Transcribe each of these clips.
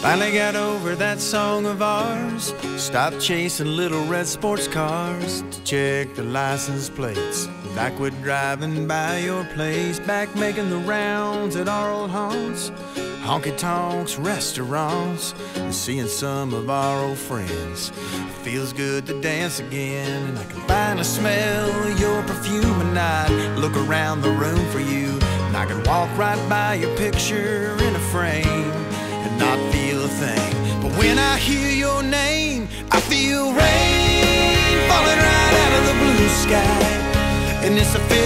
Finally got over that song of ours. Stopped chasing little red sports cars to check the license plates. Back with driving by your place, back making the rounds at our old haunts. Honky tonks, restaurants, and seeing some of our old friends. Feels good to dance again, and I can finally smell your perfume. And I look around the room for you, and I can walk right by your picture in a frame it's the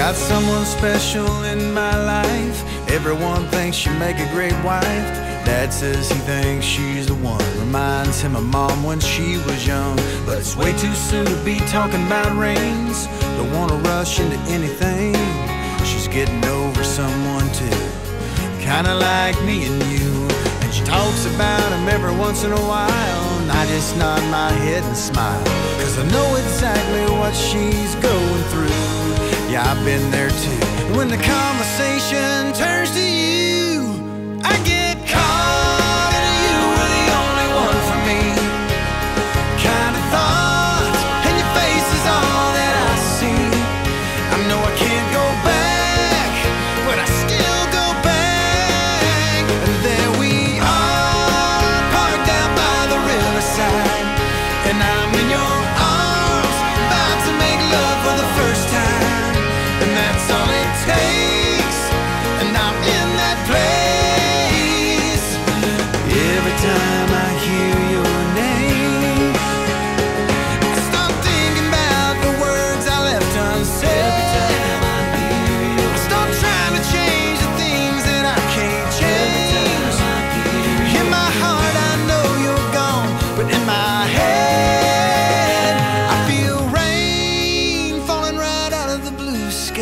Got someone special in my life. Everyone thinks you make a great wife. Dad says he thinks she's the one. Reminds him of mom when she was young. But it's way too soon to be talking about rings. Don't wanna rush into anything. She's getting over someone too. Kinda like me and you. And she talks about him every once in a while. And I just nod my head and smile. Cause I know exactly what she's going. Yeah, I've been there too. When the conversation turns to you, I get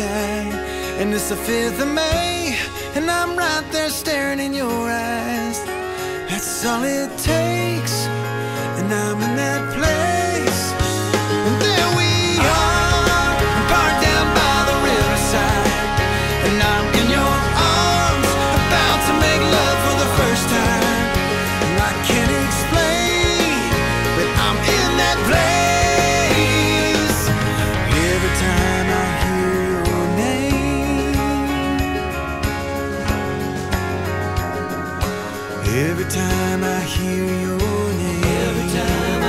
And it's the 5th of May, and I'm right there staring in your eyes. That's all it takes, every time I hear your name, every time I